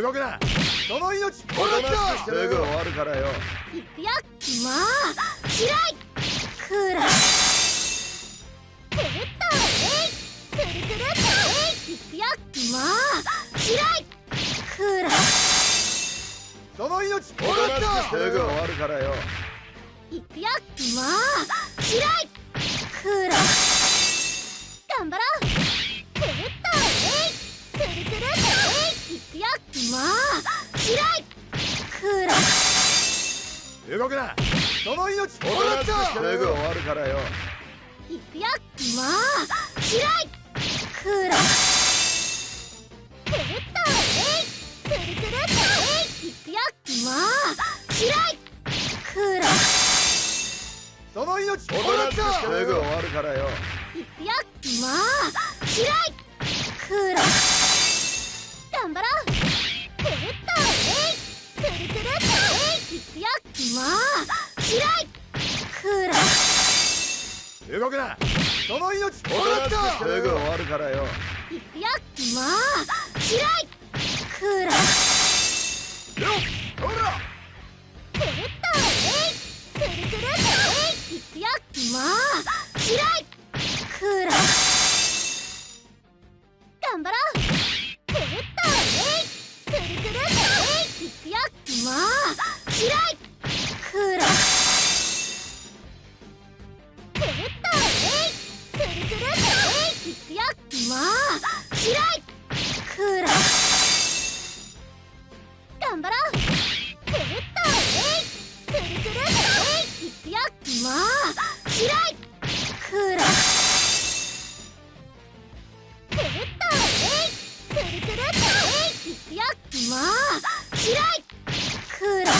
動くな。その命おとなしくすぐ終わるからよ。いくよ。まあ嫌い。くらくるっとえいくるくるっとえいいくよ。まあ嫌い。くらその命おとなしくすぐ終わるからよ。いくよ。まあ嫌いあ嫌い。くら動くな。その命おとなしくすぐ終わるからよいくよ。まあ嫌い。くらくるっとえい。くるくるっとえい。いくよ。まあ嫌い。くらその命おとなしくすぐ終わるからよいくよ。まあ嫌い。くら頑くるえいくよまあ嫌いくら動くなその命おとなしくすぐ終わるからよいくよまあ嫌いくらよっほらくるっとえいくるくるっとえいいくよまあ嫌いくら。いくよまあ嫌いくらくるっとえいくるくるっとえいいくよまあ嫌いくら頑張ろうくるっとえいくるくるっとえいいくよまあ嫌いくらくるっとえいくるくるっとえいいくよまあ嫌いくら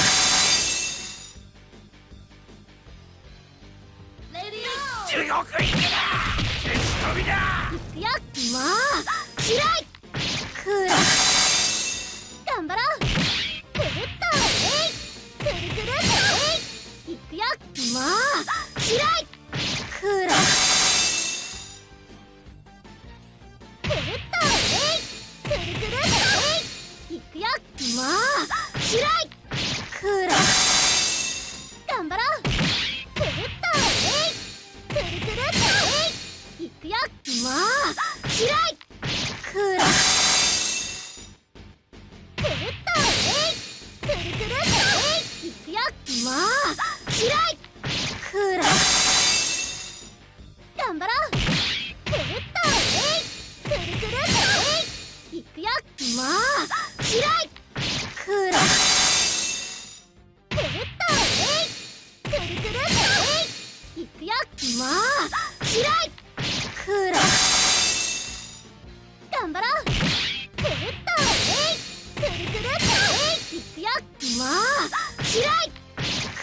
地獄行けだ!消し飛びだ!いくよまあ嫌いくら頑張ろう。くるっとえいくるくるっとえいいくよ。まあ嫌いくるっとえいくるくるっとえいいくよまあ嫌いくら頑張ろうくるっとえいくるくるっとえいいくよまあ嫌いくらくるっとえいくるくるっとえいいくよまあ嫌いくら頑張ろうくるっとえいくるくるっとえいいくよまあ嫌いくらいくろうくるっとえいくるくるっとえいいくよまあ嫌い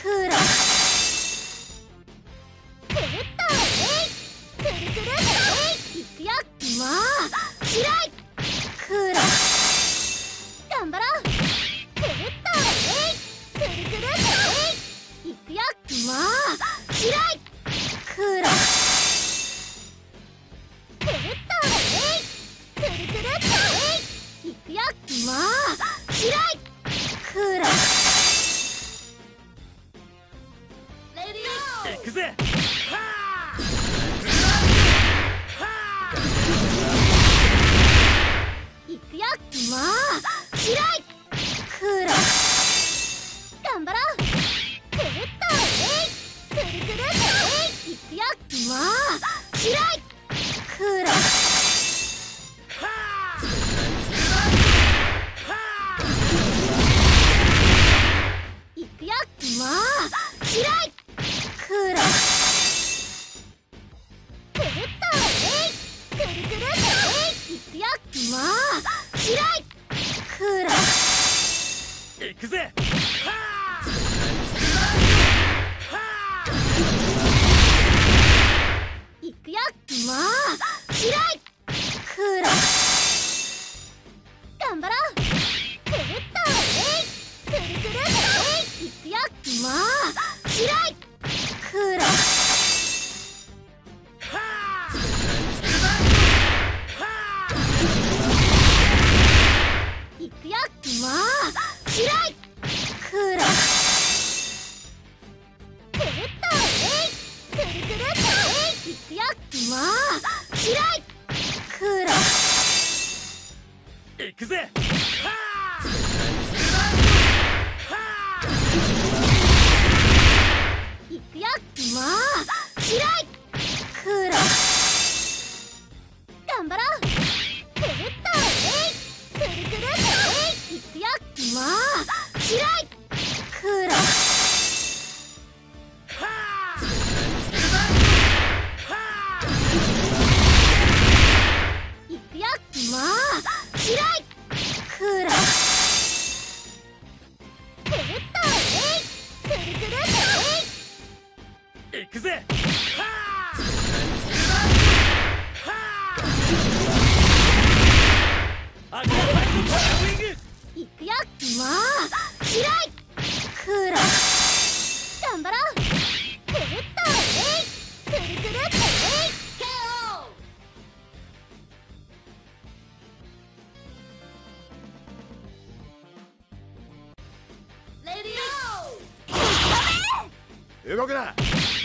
くらくるっとえいくるくるっとえいいくよまあ嫌いえいいくよまあ嫌いまあ嫌い。まあ嫌い行くぜ。はあはい。くよまあ嫌い。っくるっとえい。い。くよまあ嫌い。くらい。くよまあ嫌い。動くな。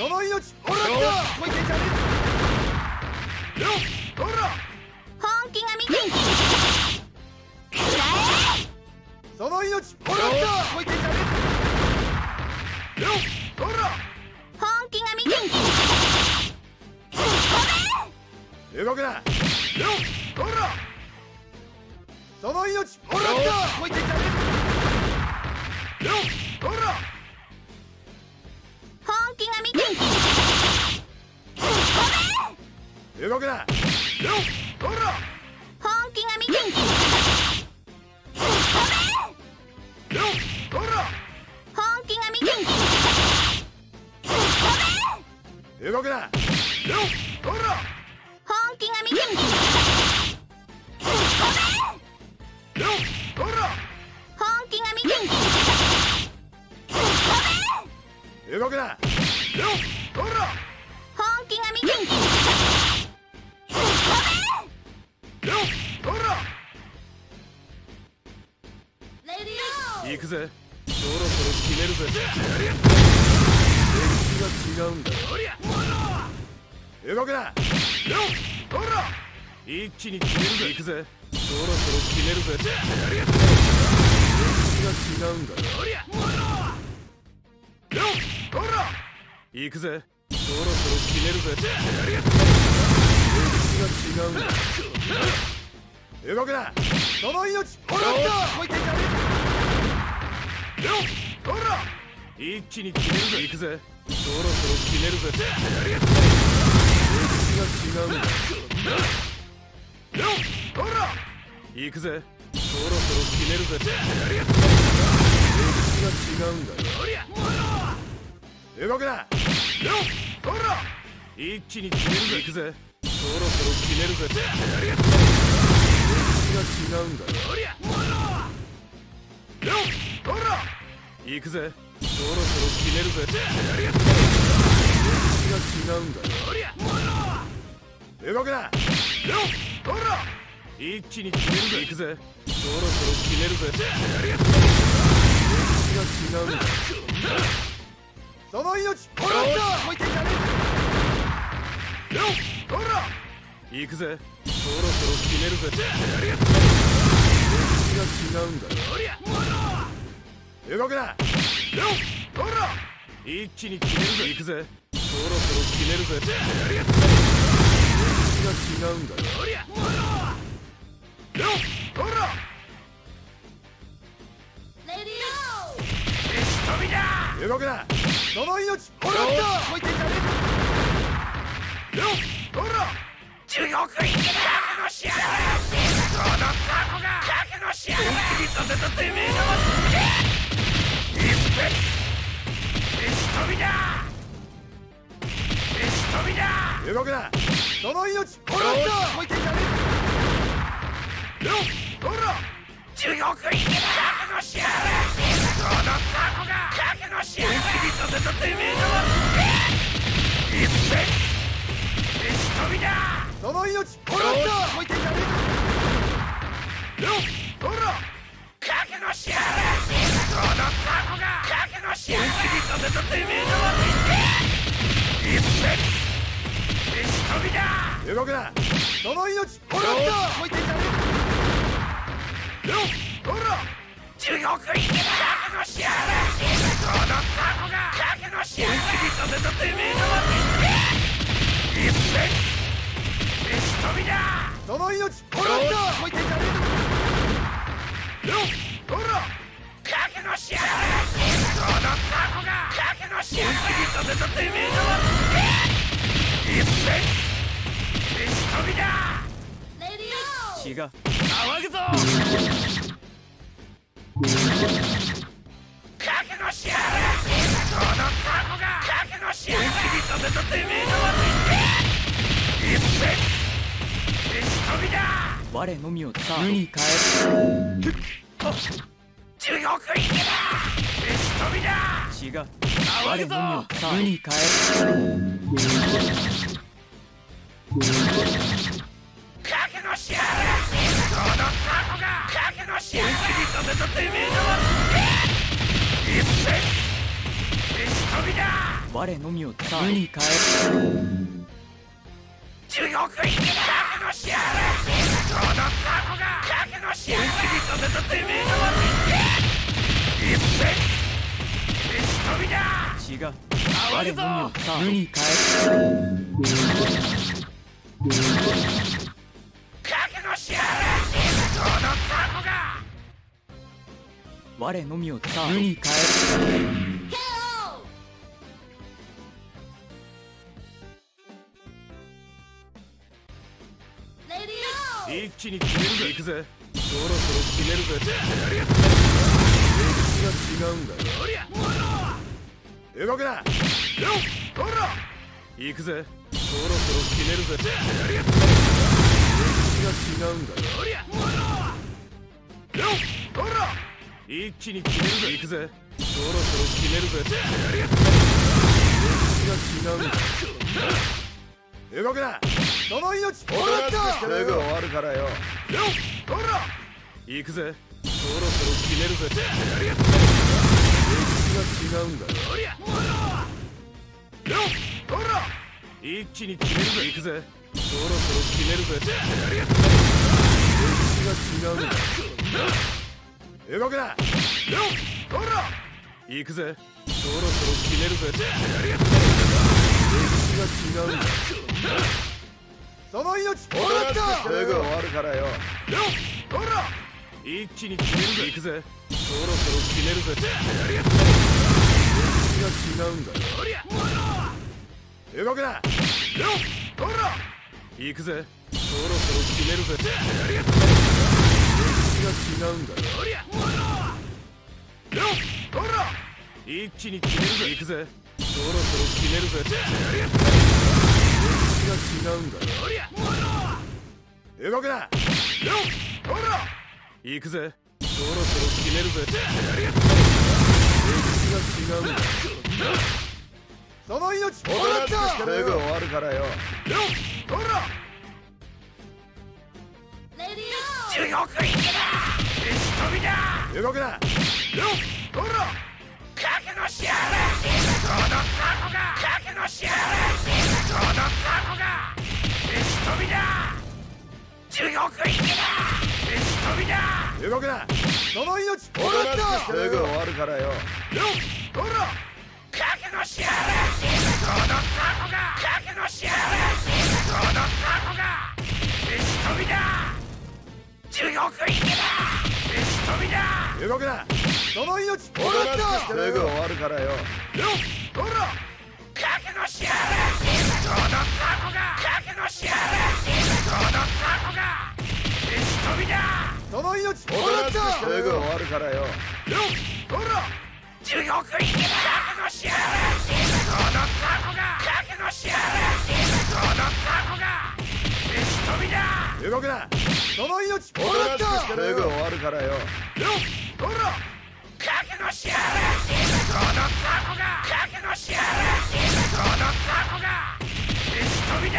その命ほらよ来いけんじゃねえよほら本気が見ていその命ほら来いくなよほら本気が見ていよほら本気が見てい動くな。よほら本気が見ていよほら本気が見てい動くな。よほら本気が見ていよくぜ。そろそろ決めるぜ。歴史が違うんだ。動くな。よほら一気に決めるぜ。行くぜ。そろそろ決めるぜ。歴史が違うんだ。ほら行くぜ。そろそろ決めるぜ。歴史が違うんだ。動くな。その命ほら来いけんじゃねえよほら一気に決めるぜ。行くぜ。そろそろ決めるぜ。歴史が違うんだよほら行くぜ。そろそろ決めるぜ。歴史が違うんだおりゃ動くなよほら一気に決めるぜ。行くぜ。そろそろ決めるぜ。歴史が違うんだおりゃよ行くぜ。そろそろ決めるぜ。歴史が違うんだおりゃ動くな。よほら一気に決めるぜ。行くぜ。そろそろ決めるぜ。歴史が違うんだ。その命ほら来いけんじゃねえよほら行くぜそろそろ決めるぜ歴史が違うんだおりゃ動くな。よほら一気に決めるぜ。行くぜ。そろそろ決めるぜ。歴史が違うんだおりゃよほらレディ消し飛びだ。動くな。その命ほら来いけんじゃね。えよほら地獄行けだ覚悟しやがれこのタコが覚悟しやがれ。本気にさせたてめえの飛びだ消し飛びだ動くなその命ほら来いけんじゃねえよほら地獄行けだ覚悟しやがれこのタコが覚悟しやがれ本気にさせたてめえのリスペ消し飛びだその命ほら来いけんじゃねえよほら悟しやがれ本気にさせたてめえのリスペ消飛びだ動くなその命もらったこいてんじゃねえよっほら地獄行きだ覚悟しやがれこのタコが覚悟しやがれさせたてめえのわけいっぺん石飛びだその命もらった。よほらやが。れ。させたてめえのわけいっぺん石飛びだレディ血が騒ぐぞ覚悟しやがれ。このタコが覚悟しやがれ。させたてめえのわけいっぺん石飛びだ我のみを無に変地獄行きだ石飛びだえ血が。騒ぐぞ。我のみを無に変覚悟しやがれこのタコが覚悟しやがれ。させたてめえのみを無に変地獄行きだ覚悟しやがれこのタコが覚悟しやがれ。させが騒ぐぞ我のみを無に変え覚悟しやがれこのタコが我のみを無に変レディえ一気に決めるぜ。行くぜ。そろそろ決めるぜ。歴史が違うんだよ動くな。よっほら。行くぜ。そろそろ決めるぜ。歴史が違うんだよ。よっほら。一気に決めるぜ。行くぜ。そろそろ決めるぜ。歴史が違うんだよ。動くな。その命もらったすぐ終わるからよ。よっほら。行くぜ。そろそろ決めるぜが違うんだよ一気に決めるぜ行くぜそろそろ決めるぜ歴史が違うんだよ動くなよっほら行くぜそろそろ決めるぜ歴史が違うんだよその命もらったすぐ終わるからよ。よっほら一気に決めるぜ行くぜ。そろそろ決めるぜ。歴史が違うんだよ動くな。よっほら行くぜ。そろそろ決めるぜ。歴史が違うんだよ。よっほら一気に決めるぜ行くぜ。そろそろ決めるぜ。歴史が違うんだよ。動くな。よっほら行くぜ。そろそろ決めるぜ。歴史が違う。んその命もらったすぐ終わるからよよっほらレディ地獄行きだ。石飛びだ。動くな。よっほら覚悟しやがれ。このタコが覚悟しやがれ。このタコが石飛びだ。地獄行きだ。石飛びだ動くなその命もらったすぐ終わるからよよっほら覚悟しやがれこのタコが覚悟しやがれこのタコが石飛びだ地獄行きだ石飛びだ動くなその命もらったすぐ終わるからよよっほら覚悟しやがれこのタコが覚悟しやがれこのタコが石飛びだその命もらった。すぐ終わるからよよっほら地獄行きだ覚悟しやがれこのタコが覚悟しやがれこのタコが石飛びだ動くなその命もらったすぐ終わるからよよっほら覚悟しやがれこのタコが覚悟しやがれこのタコが石飛びだ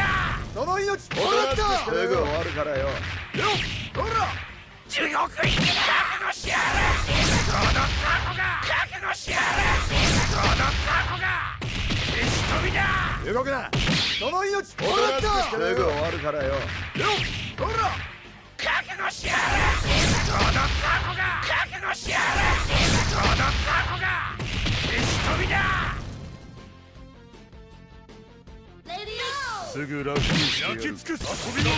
その命もらったすぐ終わるからよ。よっほら地獄行きだ覚悟しやがれこのタコが覚悟しやがれこのタコが石飛びだ動くなその命もおとなしくらったしてすぐ終わるからよよっほら覚悟しやれこのタコが覚悟しやれこのタコが消し飛びだすぐ楽にしてやる。焼き尽くす遊びの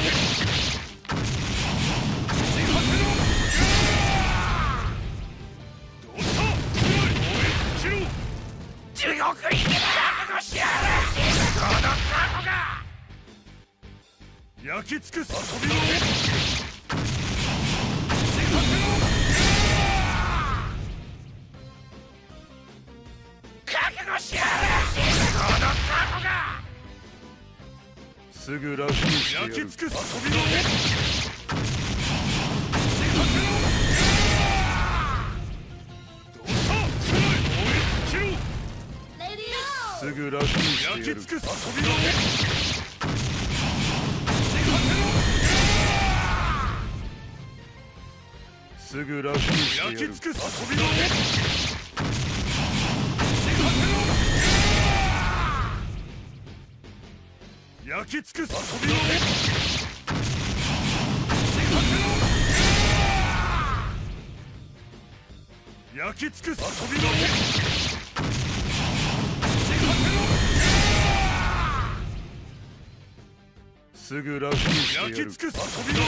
き尽くす遊びの覚悟しやれ。このタコがすぐ楽にしてやる焼き尽くす遊びのすぐ楽にしてやる。焼き尽くす遊びのすぐ楽にしてやる焼き尽くす遊びの焼き尽くす遊びの焼き尽くす遊びのすぐ楽にしてやる。焼き尽くす遊びの